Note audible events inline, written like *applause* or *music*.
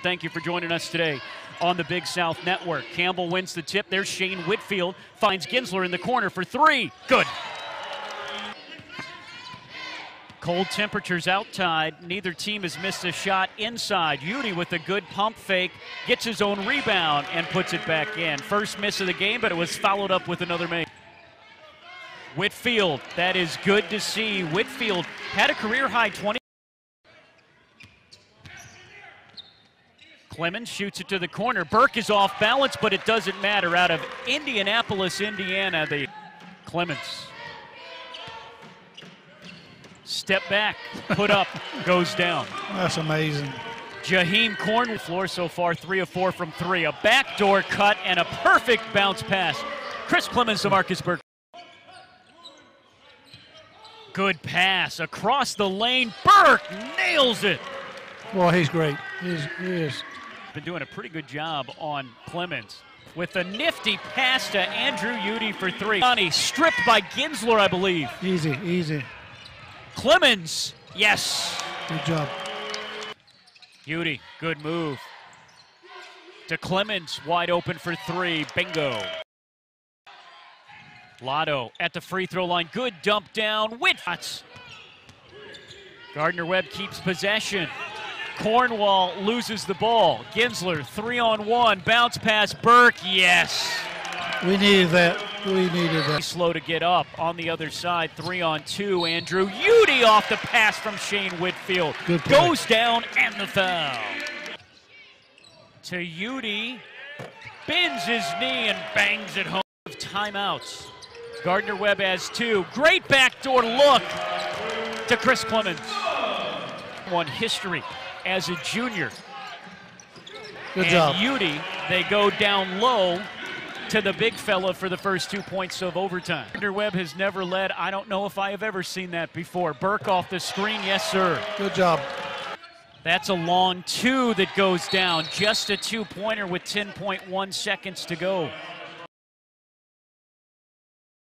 Thank you for joining us today on the Big South Network. Campbell wins the tip. There's Shane Whitfield. Finds Ginsler in the corner for three. Good. Cold temperatures outside. Neither team has missed a shot inside. Eudy with a good pump fake gets his own rebound and puts it back in. First miss of the game, but it was followed up with another make. Whitfield, that is good to see. Whitfield had a career high 20. Clemmons shoots it to the corner. Burk is off balance, but it doesn't matter. Out of Indianapolis, Indiana, the Clemmons. Step back, put up, *laughs* goes down. That's amazing. Jaheim Corn floor so far, three of four from three. A backdoor cut and a perfect bounce pass. Chris Clemmons to Marcus Burk. Good pass across the lane. Burk nails it. Well, he's great. He's, he is. Been doing a pretty good job on Clemmons with a nifty pass to Andrew Eudy for three. Johnny stripped by Ginsler, I believe. Easy, easy. Clemmons, yes. Good job. Eudy, good move. To Clemmons, wide open for three. Bingo. Lotto at the free throw line. Good dump down. Whitfots. Gardner Webb keeps possession. Cornwall loses the ball. Ginsler, three on one. Bounce pass. Burk, yes. We needed that. We needed that. Slow to get up on the other side. Three on two. Andrew Eudy off the pass from Shane Whitfield. Good play. Goes down and the foul. To Eudy. Bends his knee and bangs it home. Timeouts. Gardner Webb has two. Great backdoor look to Chris Clemmons. One history as a junior. Good and job. Eudy, they go down low to the big fella for the first two points of overtime. Gardner Webb has never led. I don't know if I have ever seen that before. Burk off the screen, yes, sir. Good job. That's a long two that goes down. Just a two pointer with 10.1 seconds to go.